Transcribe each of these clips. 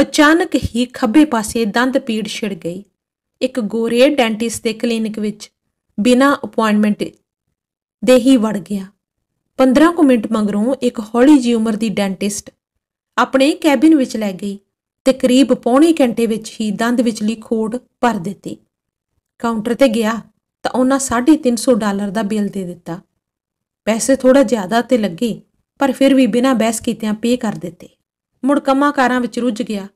ਅਚਾਨਕ ਹੀ ਖੱਬੇ ਪਾਸੇ ਦੰਦ ਪੀੜ ਛਿੜ ਗਈ। ਇੱਕ ਗੋਰੇ ਡੈਂਟਿਸਟ ਦੇ ਕਲੀਨਿਕ ਵਿੱਚ ਬਿਨਾਂ ਅਪਾਇੰਟਮੈਂਟ ਦੇ ਹੀ ਵੜ ਗਿਆ। 15 ਕੁ ਮਿੰਟ ਮਗਰੋਂ ਇੱਕ ਹੌਲੀ ਜੀ ਉਮਰ ਦੀ ਡੈਂਟਿਸਟ ਆਪਣੇ ਕੈਬਿਨ ਵਿੱਚ ਲੈ ਗਈ ਤੇ ਕਰੀਬ ਪੌਣੇ ਘੰਟੇ ਵਿੱਚ ਹੀ ਦੰਦ ਵਿਚਲੀ ਖੋੜ ਭਰ ਦਿੱਤੀ। ਕਾਊਂਟਰ ਤੇ ਗਿਆ ਤਾਂ ਉਹਨਾਂ 350 ਡਾਲਰ ਦਾ ਬਿੱਲ ਦੇ ਦਿੱਤਾ। ਪੈਸੇ ਥੋੜਾ ਜ਼ਿਆਦਾ ਤੇ ਲੱਗੇ, ਪਰ ਫਿਰ ਵੀ ਬਿਨਾਂ ਬਹਿਸ ਕੀਤਿਆਂ ਪੇ ਕਰ ਦਿੱਤੇ। ਮੁੜ ਕੰਮਾਂ ਕਾਰਾਂ ਵਿੱਚ ਰੁੱਝ ਗਿਆ।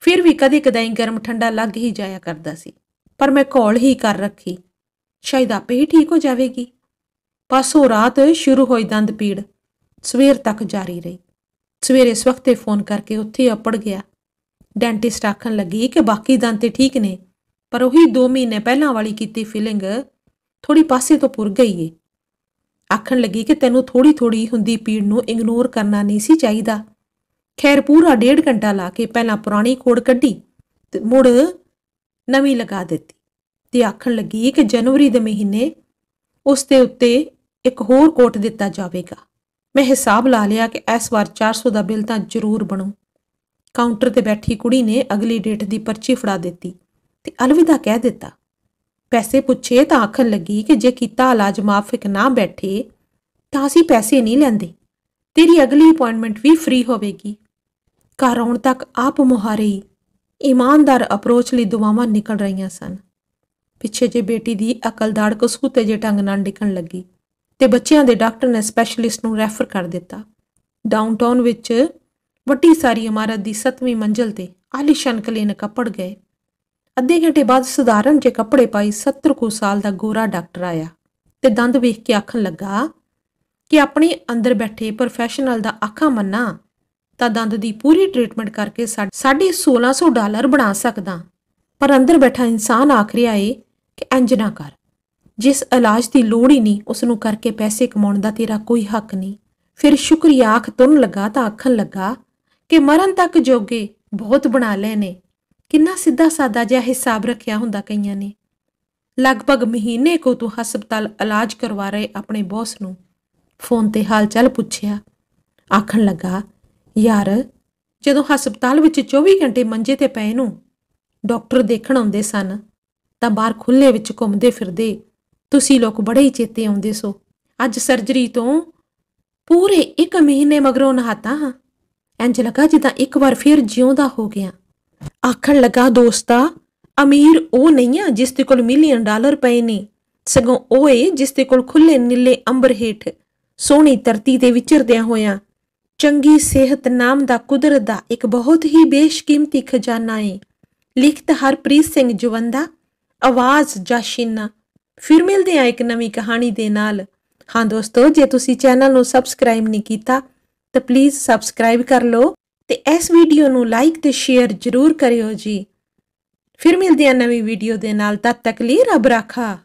ਫਿਰ ਵੀ ਕਦੇ ਕਦਾਈ ਗਰਮ ਠੰਡਾ ਲੱਗ ਹੀ ਜਾਇਆ ਕਰਦਾ ਸੀ। ਪਰ ਮੈਂ ਘੋਲ ਹੀ ਕਰ ਰੱਖੀ। ਸ਼ਾਇਦ ਆਪੇ ਹੀ ਠੀਕ ਹੋ ਜਾਵੇਗੀ। ਪਾਸੋਂ ਰਾਤ ਸ਼ੁਰੂ ਹੋਈ ਦੰਦ ਪੀੜ। ਸਵੇਰ ਤੱਕ ਜਾਰੀ ਰਹੀ। ਸਵੇਰੇ ਇਸ ਸਵਖਤੇ ਫੋਨ ਕਰਕੇ ਉੱਥੇ ਅਪੜ ਗਿਆ। ਡੈਂਟਿਸਟ ਆਖਣ ਲੱਗੀ ਕਿ ਬਾਕੀ ਦੰਦ ਤੇ ਠੀਕ ਨੇ, ਪਰ ਉਹੀ 2 ਮਹੀਨੇ ਪਹਿਲਾਂ ਵਾਲੀ ਕੀਤੀ ਫੀਲਿੰਗ ਥੋੜੀ ਪਾਸੇ ਤੋਂ ਪੁਰ ਗਈ ਏ। ਆਖਣ ਲੱਗੀ ਕਿ ਤੈਨੂੰ ਥੋੜੀ ਥੋੜੀ ਹੁੰਦੀ ਪੀੜ ਨੂੰ ਇਗਨੋਰ ਕਰਨਾ ਨਹੀਂ ਸੀ ਚਾਹੀਦਾ। ਖੈਰ ਪੂਰਾ ਡੇਢ ਘੰਟਾ ਲਾ ਕੇ ਪਹਿਲਾਂ ਪੁਰਾਣੀ ਕੋੜ ਕੱਢੀ ਤੇ ਮੁੜ ਨਵੀਂ ਲਗਾ ਦਿੱਤੀ ਤੇ ਆਖਣ ਲੱਗੀ ਕਿ ਜਨਵਰੀ ਦੇ ਮਹੀਨੇ ਉਸ ਦੇ ਉੱਤੇ ਇੱਕ ਹੋਰ ਕੋਟ ਦਿੱਤਾ ਜਾਵੇਗਾ। ਮੈਂ ਹਿਸਾਬ ਲਾ ਲਿਆ ਕਿ ਇਸ ਵਾਰ 400 ਦਾ ਬਿੱਲ ਤਾਂ ਜ਼ਰੂਰ ਬਣੂ। ਕਾਊਂਟਰ ਤੇ ਬੈਠੀ ਕੁੜੀ ਨੇ ਅਗਲੀ ਡੇਟ ਦੀ ਪਰਚੀ ਫੜਾ ਦਿੱਤੀ ਤੇ ਅਲਵਿਦਾ ਕਹਿ ਦਿੱਤਾ, ਪੈਸੇ ਪੁੱਛੇ ਤਾਂ ਆਖਣ ਲੱਗੀ ਕਿ ਜੇ ਕੀਤਾ ਇਲਾਜ ਮਾਫਿਕ ਨਾ ਬੈਠੇ ਤਾਂ ਅਸੀਂ ਪੈਸੇ ਨਹੀਂ ਲੈਂਦੇ। ਤੇਰੀ ਅਗਲੀ ਅਪਾਇੰਟਮੈਂਟ ਵੀ ਫ੍ਰੀ ਹੋਵੇਗੀ। ਘਰ ਆਉਣ ਤੱਕ ਆਪ ਮੁਹਾਰੀ ਇਮਾਨਦਾਰ ਅਪਰੋਚ ਲਈ ਦੁਆਵਾਂ ਨਿਕਲ ਰਹੀਆਂ ਸਨ। ਪਿੱਛੇ ਜੇ ਬੇਟੀ ਦੀ ਅਕਲਦਾੜ ਕਸੂਤੇ ਜੇ ਢੰਗ ਨਾਲ ਨਿਕਲਣ ਲੱਗੀ ਤੇ ਬੱਚਿਆਂ ਦੇ ਡਾਕਟਰ ਨੇ ਸਪੈਸ਼ਲਿਸਟ ਨੂੰ ਰੈਫਰ ਕਰ ਦਿੱਤਾ। ਡਾਊਨਟਾਊਨ ਵਿੱਚ ਵੱਡੀ ਸਾਰੀ ਇਮਾਰਤ ਦੀ 7ਵੀਂ ਮੰਜ਼ਲ ਤੇ ਆਲੀਸ਼ਾਨ ਕਲੀਨਿਕ ਕੱਪੜ ਗਏ। ਅੱਧੇ ਘੰਟੇ ਬਾਅਦ ਸਧਾਰਨ ਜੇ ਕੱਪੜੇ ਪਾਈ 70 ਕੁ ਸਾਲ ਦਾ ਗੋਰਾ ਡਾਕਟਰ ਆਇਆ ਤੇ ਦੰਦ ਵੇਖ ਕੇ ਆਖਣ ਲੱਗਾ ਕਿ ਆਪਣੇ ਅੰਦਰ ਬੈਠੇ ਪ੍ਰੋਫੈਸ਼ਨਲ ਦਾ ਅੱਖਾਂ ਮੰਨਾ ਤਾਂ ਦੰਦ ਦੀ ਪੂਰੀ ਟ੍ਰੀਟਮੈਂਟ ਕਰਕੇ ਸਾਢੇ 1600 ਡਾਲਰ ਬਣਾ ਸਕਦਾ। ਪਰ ਅੰਦਰ ਬੈਠਾ ਇਨਸਾਨ ਆਖ ਰਿਹਾ ਏ ਕਿ ਇੰਜ ਨਾ ਕਰ। ਜਿਸ ਇਲਾਜ ਦੀ ਲੋੜ ਹੀ ਨਹੀਂ ਉਸ ਨੂੰ ਕਰਕੇ ਪੈਸੇ ਕਮਾਉਣ ਦਾ ਤੇਰਾ ਕੋਈ ਹੱਕ ਨਹੀਂ। ਫਿਰ ਸ਼ੁਕਰੀਆ ਆਖ ਤੁਰਨ ਲੱਗਾ ਤਾਂ ਆਖਣ ਲੱਗਾ ਕਿ ਮਰਨ ਤੱਕ ਜੋਗੇ ਬਹੁਤ ਬਣਾ ਲਏ ਨੇ। ਕਿੰਨਾ ਸਿੱਧਾ ਸਾਦਾ ਜਿਹਾ ਹਿਸਾਬ ਰੱਖਿਆ ਹੁੰਦਾ ਕਈਆਂ ਨੇ। ਲਗਭਗ ਮਹੀਨੇ ਕੋ ਤੂੰ ਹਸਪਤਾਲ ਇਲਾਜ ਕਰਵਾ ਰਹੇ ਆਪਣੇ ਬੌਸ ਨੂੰ। ਫੋਨ ਤੇ ਹਾਲ ਚਾਲ ਪੁੱਛਿਆ। ਆਖਣ ਲੱਗਾ ਯਾਰ, ਜਦੋਂ ਹਸਪਤਾਲ ਵਿੱਚ 24 ਘੰਟੇ ਮੰਜੇ ਤੇ ਪਏ ਨੂੰ ਡਾਕਟਰ ਦੇਖਣ ਆਉਂਦੇ ਸਨ, ਤਾਂ ਬਾਹਰ ਖੁੱਲੇ ਵਿੱਚ ਘੁੰਮਦੇ ਫਿਰਦੇ ਤੁਸੀਂ ਲੋਕ ਬੜੇ ਹੀ ਚੇਤੇ ਆਉਂਦੇ ਸੋ। ਅੱਜ ਸਰਜਰੀ ਤੋਂ ਪੂਰੇ 1 ਮਹੀਨੇ ਮਗਰੋਂ ਨਹਾਤਾ ਹਾਂ। ਇੰਜ ਲੱਗਾ ਜਿੱਦਾਂ ਇੱਕ ਵਾਰ ਫੇਰ ਜਿਉਂਦਾ ਹੋ ਗਿਆ। ਆਖਣ ਲੱਗਾ, ਦੋਸਤਾ, ਅਮੀਰ ਉਹ ਨਹੀਂ ਆ ਜਿਸ ਦੇ ਕੋਲ ਮਿਲੀਅਨ ਡਾਲਰ ਪਏ ਨੇ। ਸਗੋਂ ਉਹ ਏ ਜਿਸ ਦੇ ਕੋਲ ਖੁੱਲੇ ਨੀਲੇ ਅੰਬਰ ਹੇਠ ਸੋਹਣੀ ਧਰਤੀ ਤੇ ਵਿਚਰਦਿਆਂ ਹੋਇਆਂ ਚੰਗੀ ਸਿਹਤ ਨਾਮ ਦਾ ਕੁਦਰਤ ਦਾ ਇੱਕ ਬਹੁਤ ਹੀ ਬੇਸ਼ਕੀਮਤੀ ਖਜ਼ਾਨਾ ਏ। ਲਿਖਤ ਹਰਪ੍ਰੀਤ ਸਿੰਘ ਜਵੰਦਾ, ਆਵਾਜ਼ ਜਾਸ਼ੀਨਾ ਫਿਰ ਮਿਲਦੇ ਆ ਇੱਕ ਨਵੀਂ ਕਹਾਣੀ ਦੇ ਨਾਲ। ਹਾਂ ਦੋਸਤੋ, ਜੇ ਤੁਸੀਂ ਚੈਨਲ ਨੂੰ ਸਬਸਕ੍ਰਾਈਬ ਨਹੀਂ ਕੀਤਾ, ਤਾਂ ਪਲੀਜ਼ ਸਬਸਕ੍ਰਾਈਬ ਕਰ ਲਓ ਤੇ ਇਸ ਵੀਡੀਓ ਨੂੰ ਲਾਈਕ ਤੇ ਸ਼ੇਅਰ ਜ਼ਰੂਰ ਕਰਿਓ ਜੀ। ਫਿਰ ਮਿਲਦੇ ਆ ਨਵੀਂ ਵੀਡੀਓ ਦੇ ਨਾਲ। ਤਦ ਤੱਕ ਲਈ ਰੱਬ ਰਾਖਾ।